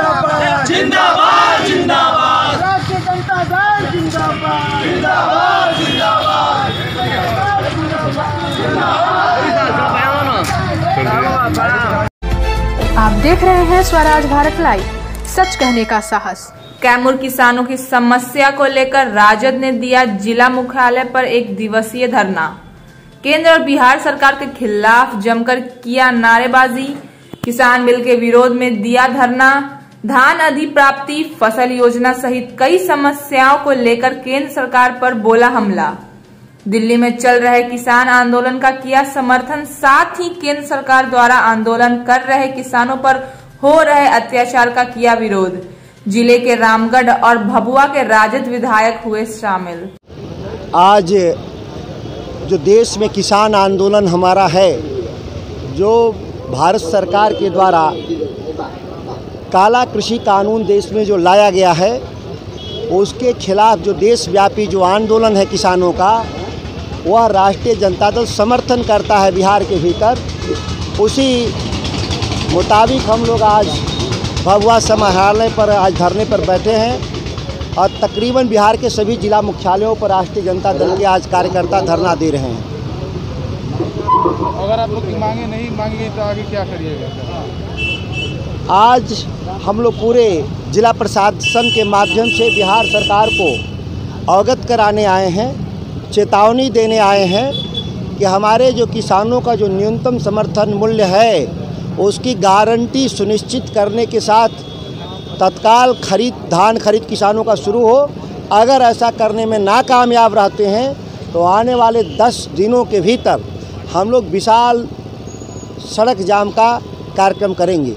जिंदाबाद। जिंदाबाद जिंदाबाद। राष्ट्रीय जनता दल जिंदाबाद। जिंदाबाद जिंदाबाद। आप देख रहे हैं स्वराज भारत लाइव। सच कहने का साहस। कैमूर किसानों की समस्या को लेकर राजद ने दिया जिला मुख्यालय पर एक दिवसीय धरना। केंद्र और बिहार सरकार के खिलाफ जमकर किया नारेबाजी। किसान बिल के विरोध में दिया धरना। धान अधिप्राप्ति फ़सल योजना सहित कई समस्याओं को लेकर केंद्र सरकार पर बोला हमला। दिल्ली में चल रहे किसान आंदोलन का किया समर्थन, साथ ही केंद्र सरकार द्वारा आंदोलन कर रहे किसानों पर हो रहे अत्याचार का किया विरोध। ज़िले के रामगढ़ और भभुआ के राजद विधायक हुए शामिल। आज जो देश में किसान आंदोलन हमारा है, जो भारत सरकार के द्वारा काला कृषि कानून देश में जो लाया गया है, उसके खिलाफ जो देशव्यापी जो आंदोलन है किसानों का, वह राष्ट्रीय जनता दल समर्थन करता है बिहार के भीतर। उसी मुताबिक हम लोग आज भगवा समाहरणालय पर, आज धरने पर बैठे हैं और तकरीबन बिहार के सभी जिला मुख्यालयों पर राष्ट्रीय जनता दल के आज कार्यकर्ता धरना दे रहे हैं। अगर आप लोग मांगे नहीं मांगी तो आगे क्या करिएगा? आज हम लोग पूरे जिला प्रशासन के माध्यम से बिहार सरकार को अवगत कराने आए हैं, चेतावनी देने आए हैं कि हमारे जो किसानों का जो न्यूनतम समर्थन मूल्य है, उसकी गारंटी सुनिश्चित करने के साथ तत्काल खरीद, धान खरीद किसानों का शुरू हो। अगर ऐसा करने में नाकामयाब रहते हैं तो आने वाले दस दिनों के भीतर हम लोग विशाल सड़क जाम का कार्यक्रम करेंगे।